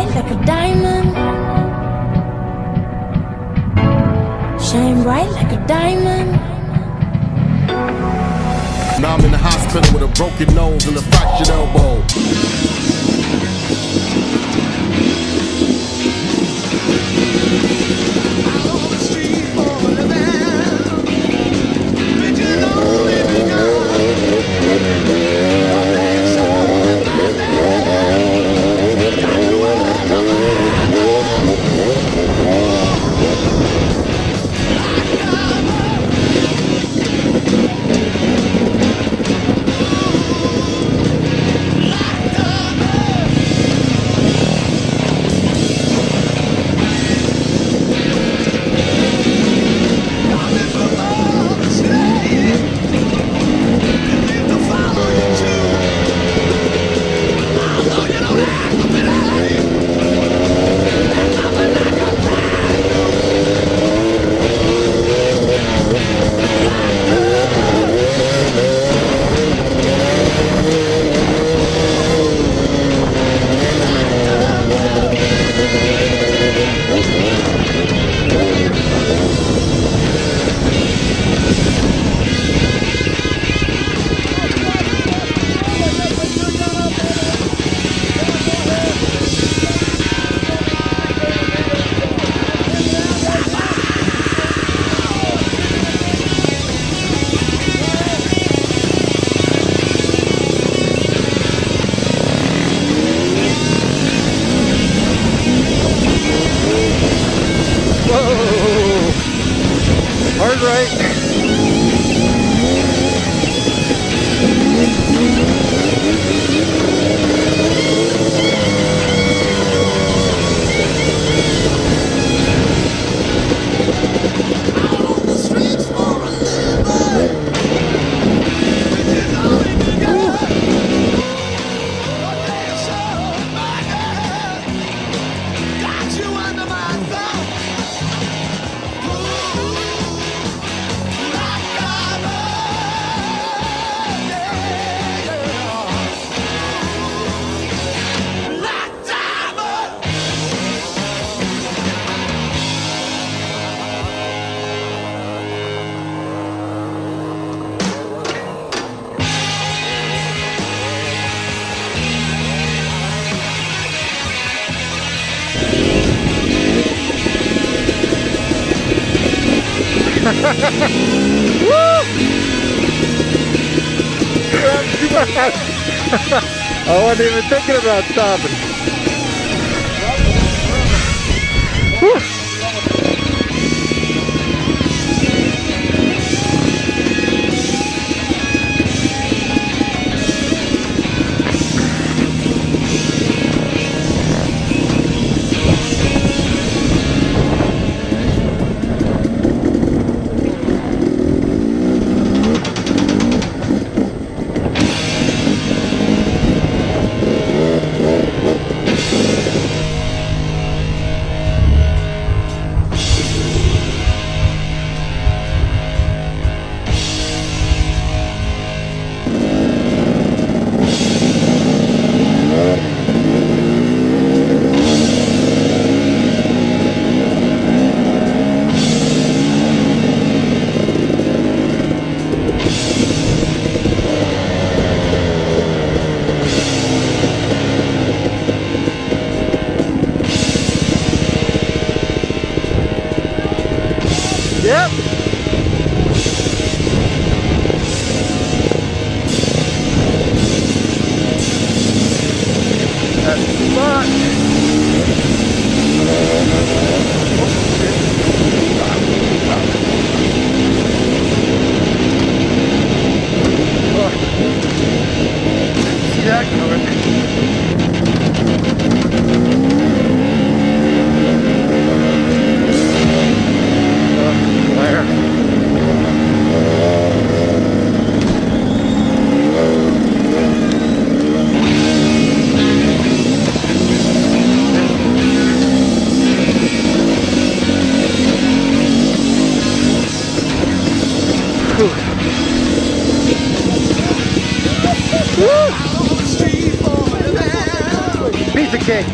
bright like a diamond. Shine bright like a diamond. Now I'm in the hospital with a broken nose and a fractured elbow. I wasn't even thinking about stopping. Whew. Woo! Piece of cake.